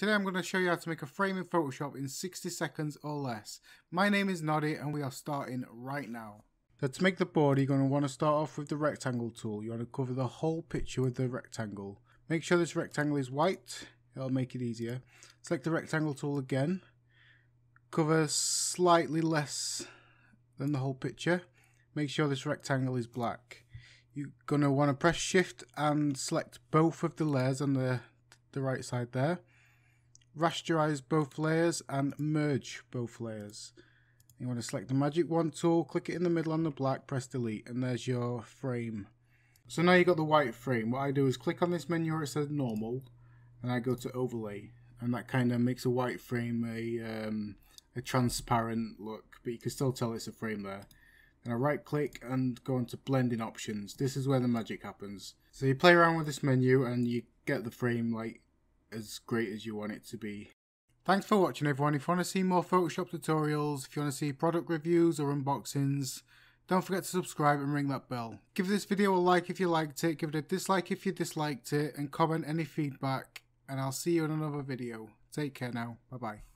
Today I'm going to show you how to make a frame in Photoshop in 60 seconds or less. My name is Noddy and we are starting right now. So to make the board you're going to want to start off with the rectangle tool. You want to cover the whole picture with the rectangle. Make sure this rectangle is white, it'll make it easier. Select the rectangle tool again. Cover slightly less than the whole picture. Make sure this rectangle is black. You're going to want to press shift and select both of the layers on the, the right side there rasterize both layers and merge both layers. You want to select the magic wand tool, click it in the middle on the black, press delete, and there's your frame. So now you've got the white frame. What I do is click on this menu where it says normal, and I go to overlay, and that kind of makes a white frame a, um, a transparent look, but you can still tell it's a frame there. And I right click and go into blending options. This is where the magic happens. So you play around with this menu and you get the frame like as great as you want it to be. Thanks for watching everyone. If you want to see more Photoshop tutorials, if you want to see product reviews or unboxings, don't forget to subscribe and ring that bell. Give this video a like if you liked it, give it a dislike if you disliked it, and comment any feedback, and I'll see you in another video. Take care now. Bye bye.